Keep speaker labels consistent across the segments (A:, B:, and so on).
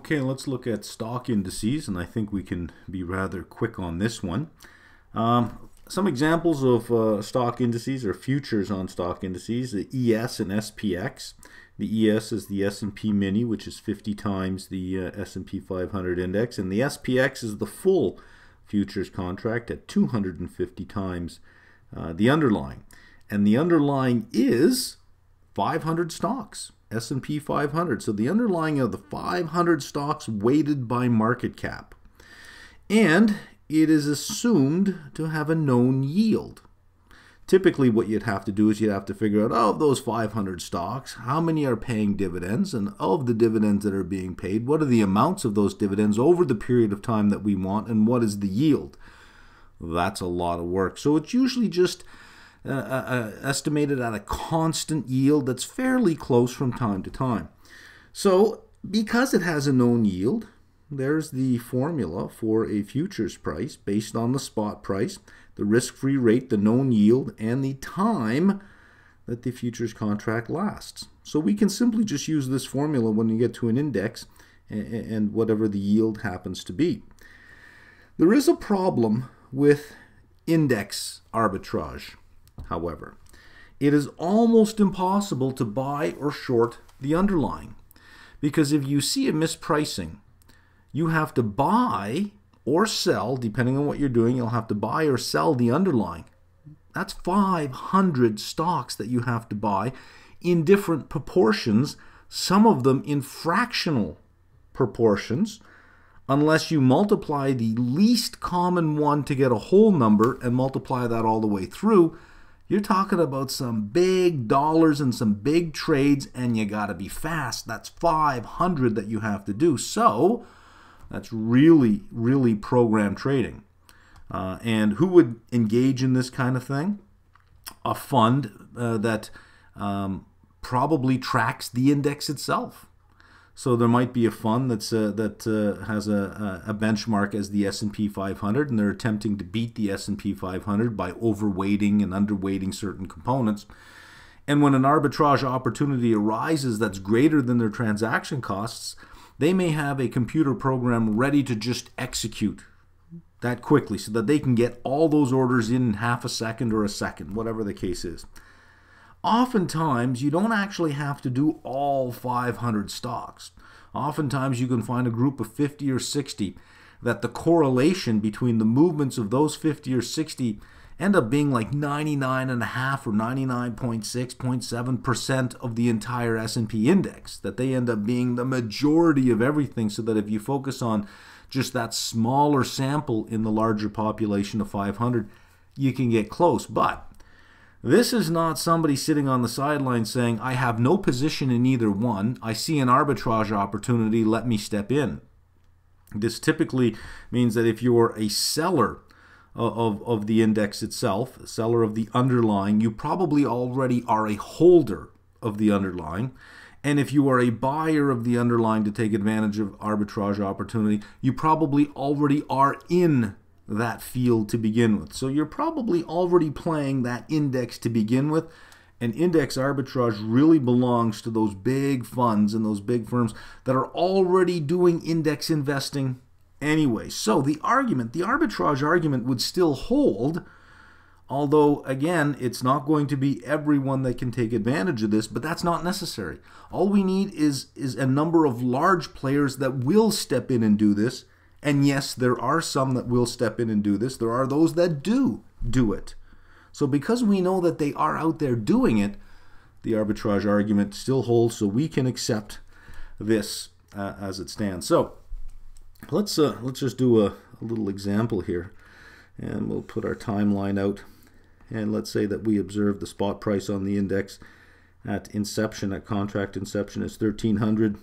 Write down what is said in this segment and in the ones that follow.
A: Okay, let's look at stock indices, and I think we can be rather quick on this one. Um, some examples of uh, stock indices or futures on stock indices, the ES and SPX. The ES is the S&P Mini, which is 50 times the uh, S&P 500 index, and the SPX is the full futures contract at 250 times uh, the underlying. And the underlying is 500 stocks. S&P 500. So the underlying of the 500 stocks weighted by market cap. And it is assumed to have a known yield. Typically, what you'd have to do is you'd have to figure out, of those 500 stocks, how many are paying dividends? And of the dividends that are being paid, what are the amounts of those dividends over the period of time that we want? And what is the yield? That's a lot of work. So it's usually just uh, uh, uh, estimated at a constant yield that's fairly close from time to time. So, because it has a known yield, there's the formula for a futures price based on the spot price, the risk free rate, the known yield, and the time that the futures contract lasts. So, we can simply just use this formula when you get to an index and whatever the yield happens to be. There is a problem with index arbitrage however. It is almost impossible to buy or short the underlying. Because if you see a mispricing, you have to buy or sell, depending on what you're doing, you'll have to buy or sell the underlying. That's 500 stocks that you have to buy in different proportions, some of them in fractional proportions, unless you multiply the least common one to get a whole number and multiply that all the way through you're talking about some big dollars and some big trades, and you got to be fast. That's 500 that you have to do. So that's really, really program trading. Uh, and who would engage in this kind of thing? A fund uh, that um, probably tracks the index itself. So there might be a fund that's uh, that uh, has a, a benchmark as the S&P 500, and they're attempting to beat the S&P 500 by overweighting and underweighting certain components. And when an arbitrage opportunity arises that's greater than their transaction costs, they may have a computer program ready to just execute that quickly so that they can get all those orders in half a second or a second, whatever the case is oftentimes you don't actually have to do all 500 stocks. Oftentimes you can find a group of 50 or 60 that the correlation between the movements of those 50 or 60 end up being like 99.5 or 99.6.7% of the entire S&P index that they end up being the majority of everything so that if you focus on just that smaller sample in the larger population of 500 you can get close but this is not somebody sitting on the sideline saying, I have no position in either one. I see an arbitrage opportunity, let me step in. This typically means that if you're a seller of, of the index itself, a seller of the underlying, you probably already are a holder of the underlying. And if you are a buyer of the underlying to take advantage of arbitrage opportunity, you probably already are in that field to begin with. So you're probably already playing that index to begin with. And index arbitrage really belongs to those big funds and those big firms that are already doing index investing anyway. So the argument, the arbitrage argument would still hold, although again, it's not going to be everyone that can take advantage of this, but that's not necessary. All we need is is a number of large players that will step in and do this and yes, there are some that will step in and do this. There are those that do do it. So because we know that they are out there doing it, the arbitrage argument still holds, so we can accept this uh, as it stands. So let's uh, let's just do a, a little example here, and we'll put our timeline out. And let's say that we observe the spot price on the index at inception, at contract inception is 1300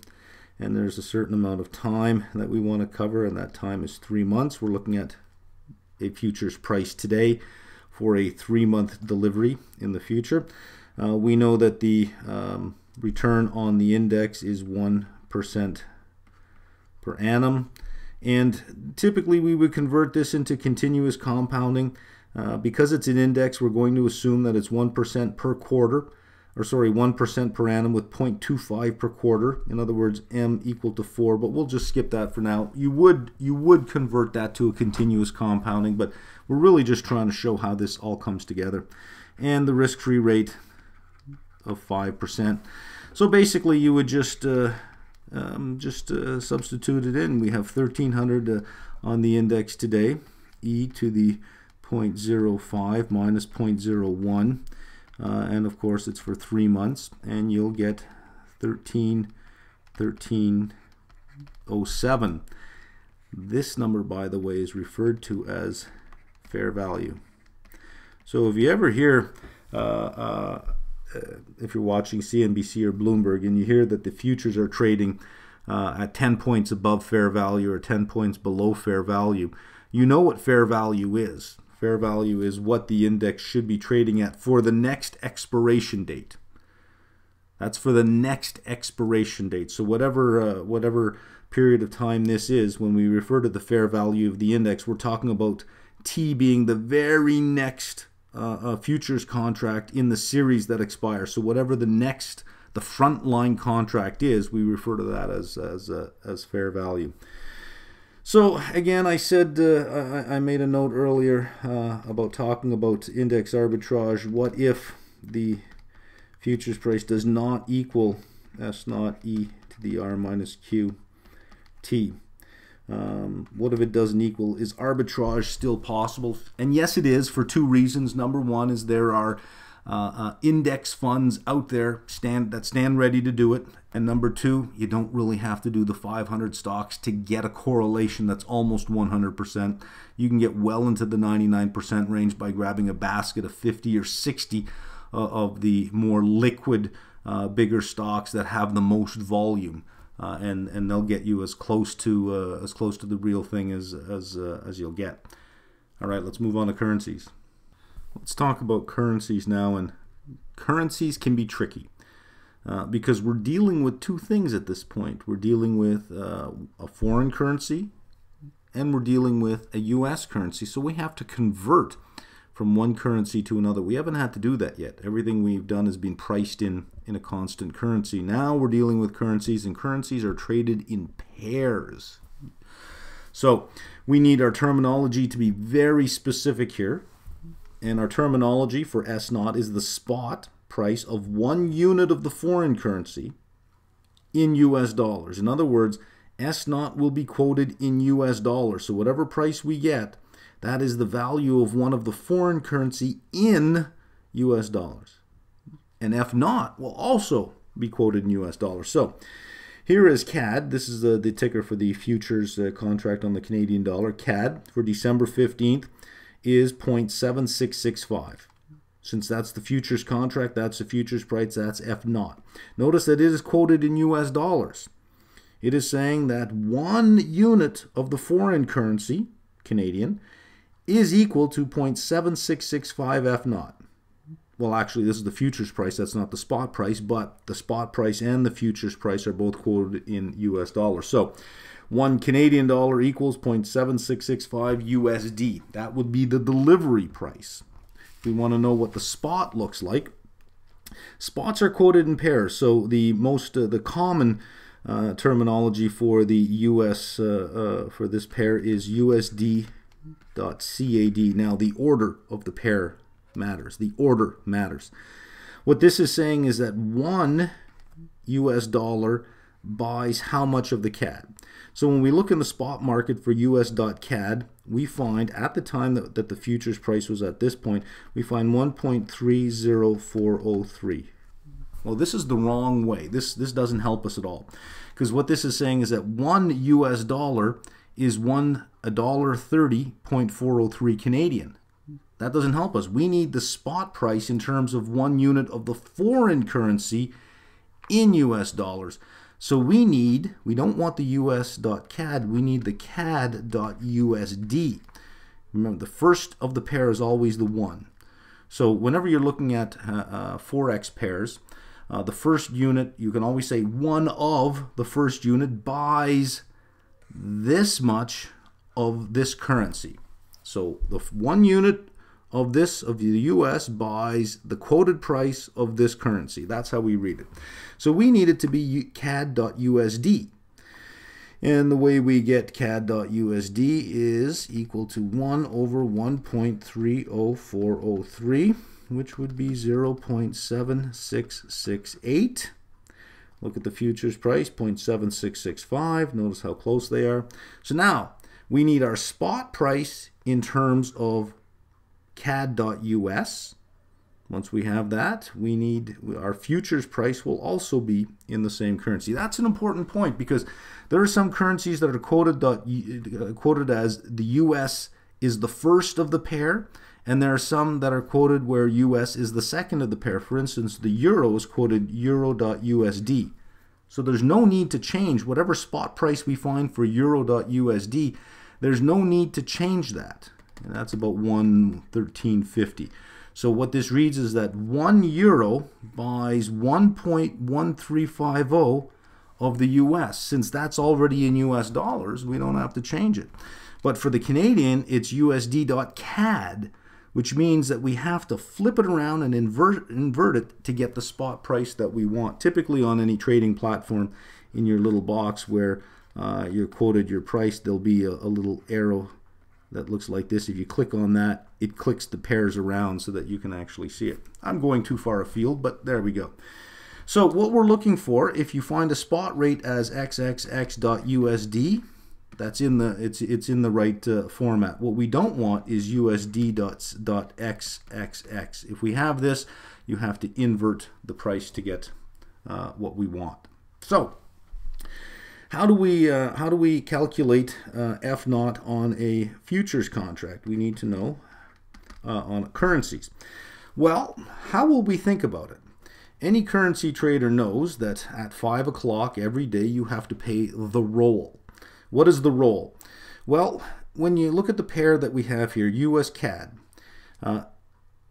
A: and there's a certain amount of time that we want to cover and that time is three months. We're looking at a futures price today for a three month delivery in the future. Uh, we know that the um, return on the index is 1% per annum. And typically we would convert this into continuous compounding. Uh, because it's an index we're going to assume that it's 1% per quarter or sorry, 1% per annum with 0.25 per quarter. In other words, M equal to 4, but we'll just skip that for now. You would you would convert that to a continuous compounding, but we're really just trying to show how this all comes together. And the risk-free rate of 5%. So basically you would just uh, um, just uh, substitute it in. We have 1300 uh, on the index today, e to the 0.05 minus 0.01 uh, and of course it's for three months and you'll get 13 1307 this number by the way is referred to as fair value. So if you ever hear uh, uh, if you're watching CNBC or Bloomberg and you hear that the futures are trading uh, at 10 points above fair value or 10 points below fair value you know what fair value is Fair value is what the index should be trading at for the next expiration date. That's for the next expiration date. So whatever uh, whatever period of time this is, when we refer to the fair value of the index, we're talking about T being the very next uh, uh, futures contract in the series that expires. So whatever the next the front line contract is, we refer to that as as uh, as fair value. So again, I said uh, I, I, made a note earlier uh, about talking about index arbitrage. What if the futures price does not equal S naught E to the R minus Q T? Um, what if it doesn't equal? Is arbitrage still possible? And yes, it is for two reasons. Number one is there are uh, uh, index funds out there stand that stand ready to do it. And number two, you don't really have to do the 500 stocks to get a correlation that's almost 100%. You can get well into the 99% range by grabbing a basket of 50 or 60 uh, of the more liquid, uh, bigger stocks that have the most volume. Uh, and and they'll get you as close to uh, as close to the real thing as as as you'll get. All right, let's move on to currencies. Let's talk about currencies now, and currencies can be tricky uh, because we're dealing with two things at this point. We're dealing with uh, a foreign currency and we're dealing with a US currency, so we have to convert from one currency to another. We haven't had to do that yet. Everything we've done has been priced in in a constant currency. Now we're dealing with currencies, and currencies are traded in pairs. So we need our terminology to be very specific here and our terminology for S naught is the spot price of one unit of the foreign currency in US dollars. In other words, S naught will be quoted in US dollars. So whatever price we get, that is the value of one of the foreign currency in US dollars. And F naught will also be quoted in US dollars. So here is CAD. This is the, the ticker for the futures uh, contract on the Canadian dollar. CAD for December 15th is 0.7665. Since that's the futures contract, that's the futures price, that's F naught. Notice that it is quoted in US dollars. It is saying that one unit of the foreign currency, Canadian, is equal to 0.7665 F naught. Well, actually, this is the futures price. That's not the spot price, but the spot price and the futures price are both quoted in US dollars. So one Canadian dollar equals 0.7665 USD. That would be the delivery price. If we want to know what the spot looks like, spots are quoted in pairs. So the most uh, the common uh, terminology for the US uh, uh, for this pair is USD.CAD. Now the order of the pair matters. The order matters. What this is saying is that one US dollar buys how much of the CAD. So when we look in the spot market for US.CAD, we find at the time that, that the futures price was at this point, we find 1.30403. Well, this is the wrong way. This this doesn't help us at all. Because what this is saying is that one US dollar is one a dollar thirty point four oh three Canadian. That doesn't help us. We need the spot price in terms of one unit of the foreign currency in US dollars. So we need, we don't want the US.CAD, we need the CAD.USD. Remember, the first of the pair is always the one. So whenever you're looking at uh, uh, Forex pairs, uh, the first unit, you can always say one of the first unit buys this much of this currency. So the one unit of this of the US buys the quoted price of this currency. That's how we read it. So we need it to be CAD.USD. And the way we get CAD.USD is equal to 1 over 1.30403, which would be 0.7668. Look at the futures price, 0.7665. Notice how close they are. So now we need our spot price in terms of CAD.US. Once we have that, we need our futures price will also be in the same currency. That's an important point because there are some currencies that are quoted uh, quoted as the US is the first of the pair, and there are some that are quoted where US is the second of the pair. For instance, the euro is quoted euro.usd. So there's no need to change whatever spot price we find for euro.usd. There's no need to change that. And that's about 113.50. So what this reads is that 1 euro buys 1.1350 of the US. Since that's already in US dollars, we don't have to change it. But for the Canadian, it's USD.CAD, which means that we have to flip it around and invert, invert it to get the spot price that we want. Typically on any trading platform in your little box where uh, you're quoted your price, there'll be a, a little arrow that looks like this. If you click on that, it clicks the pairs around so that you can actually see it. I'm going too far afield, but there we go. So what we're looking for, if you find a spot rate as xxx.usd, that's in the it's it's in the right uh, format. What we don't want is USD.xxx. If we have this, you have to invert the price to get uh, what we want. So how do we uh, how do we calculate uh, F naught on a futures contract? We need to know uh, on currencies. Well, how will we think about it? Any currency trader knows that at five o'clock every day you have to pay the roll. What is the roll? Well, when you look at the pair that we have here, U.S. CAD, uh,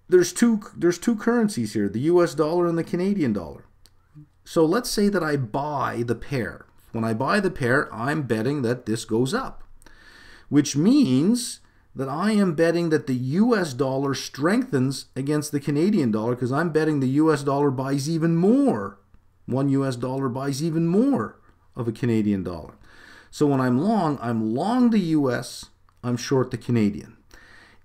A: there's two there's two currencies here, the U.S. dollar and the Canadian dollar. So let's say that I buy the pair. When I buy the pair, I'm betting that this goes up, which means that I am betting that the US dollar strengthens against the Canadian dollar because I'm betting the US dollar buys even more. One US dollar buys even more of a Canadian dollar. So when I'm long, I'm long the US, I'm short the Canadian.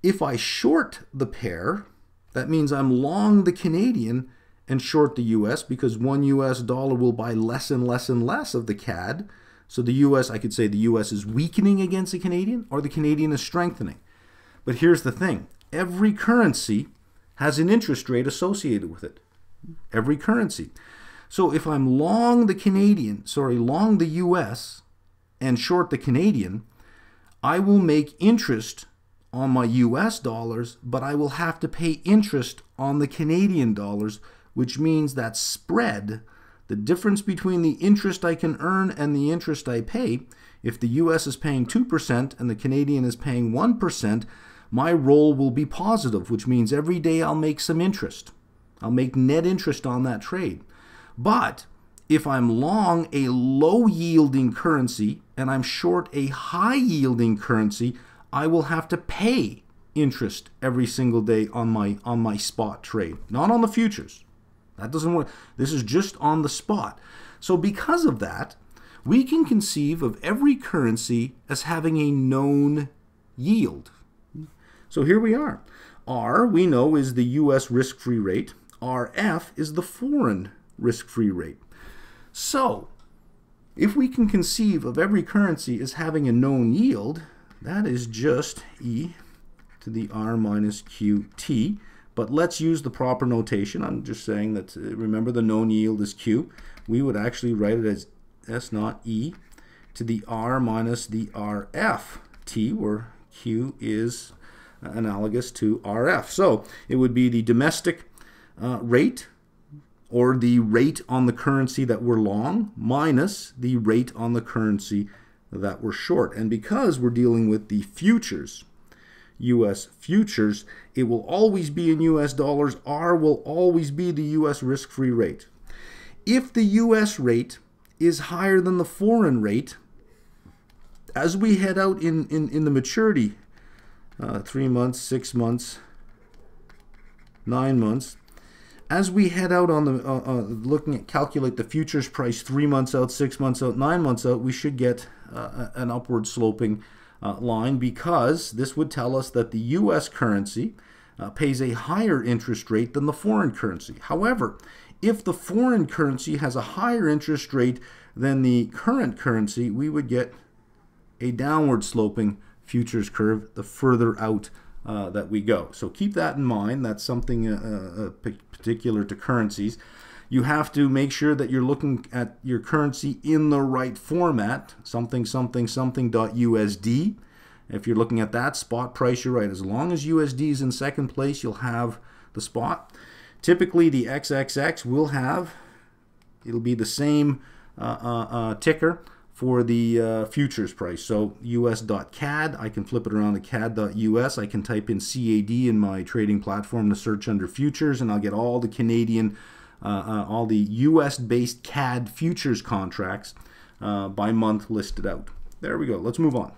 A: If I short the pair, that means I'm long the Canadian and short the US because one US dollar will buy less and less and less of the CAD. So the US, I could say the US is weakening against the Canadian or the Canadian is strengthening. But here's the thing every currency has an interest rate associated with it. Every currency. So if I'm long the Canadian, sorry, long the US and short the Canadian, I will make interest on my US dollars, but I will have to pay interest on the Canadian dollars which means that spread, the difference between the interest I can earn and the interest I pay, if the US is paying 2% and the Canadian is paying 1%, my roll will be positive, which means every day I'll make some interest. I'll make net interest on that trade. But if I'm long a low yielding currency and I'm short a high yielding currency, I will have to pay interest every single day on my on my spot trade, not on the futures. That doesn't work. This is just on the spot. So because of that, we can conceive of every currency as having a known yield. So here we are. R, we know, is the U.S. risk-free rate. RF is the foreign risk-free rate. So, if we can conceive of every currency as having a known yield, that is just E to the R minus QT. But let's use the proper notation. I'm just saying that, uh, remember the known yield is Q. We would actually write it as S naught E to the R minus the RF T, where Q is analogous to RF. So it would be the domestic uh, rate or the rate on the currency that we're long minus the rate on the currency that we're short. And because we're dealing with the futures, US futures, it will always be in US dollars. R will always be the US risk free rate. If the US rate is higher than the foreign rate, as we head out in, in, in the maturity, uh, three months, six months, nine months. As we head out on the uh, uh, looking at calculate the futures price three months out, six months out, nine months out, we should get uh, an upward sloping uh, line because this would tell us that the U.S. currency uh, pays a higher interest rate than the foreign currency. However, if the foreign currency has a higher interest rate than the current currency, we would get a downward sloping futures curve the further out uh, that we go. So keep that in mind. That's something uh, uh, particular to currencies. You have to make sure that you're looking at your currency in the right format, something, something, something dot USD. If you're looking at that spot price, you're right. As long as USD is in second place, you'll have the spot. Typically, the XXX will have, it'll be the same uh, uh, uh, ticker for the uh, futures price. So us.cad, I can flip it around to cad.us. I can type in CAD in my trading platform to search under futures, and I'll get all the Canadian, all the US-based CAD futures contracts uh, by month listed out. There we go. Let's move on.